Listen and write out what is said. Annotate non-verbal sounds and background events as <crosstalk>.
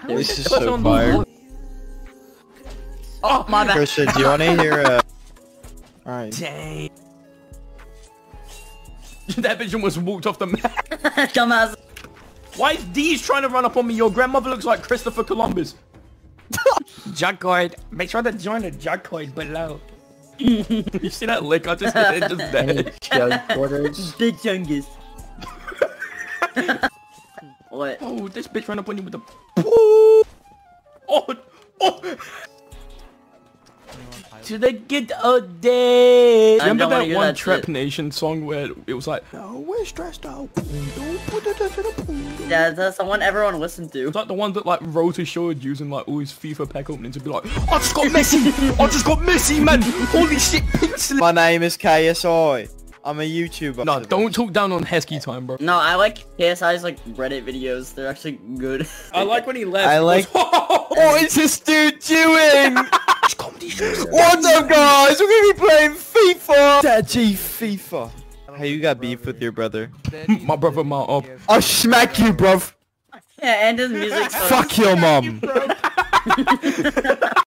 how This is is so on fire. wall? Oh, my bad. Christian, do you want to hear a... Alright. Dang. <laughs> that bitch almost walked off the map. <laughs> Dumbass. Why is D's trying to run up on me? Your grandmother looks like Christopher Columbus. <laughs> Jugcoid. Make sure to join the Jugcoid below. you see that lick I just did just there? Chug quarters. Big chungus. What? Oh, this bitch ran up on you with a... <laughs> Oh, oh. To the get a day. I Remember that one that Trap shit. Nation song where it was like, oh, we're stressed out. Don't put it into the pool." Yeah, that's the one everyone listened to. It's like the one that like Rota showed using like all his FIFA pack openings to be like, I just got <laughs> Messi! I just got Messi, man! Holy shit, pixel! My name is KSI. I'm a YouTuber. No, don't talk down on Hesky time, bro. No, I like KSI's like Reddit videos. They're actually good. I like when he <laughs> left. I like- <laughs> goes, What is this dude doing? <laughs> comedy shows. What's up, guys? We're gonna be playing FIFA. Daddy FIFA. How you got beef with your brother? My brother, my up. I'll smack you, bruv. yeah, and his music. Fuck your mom.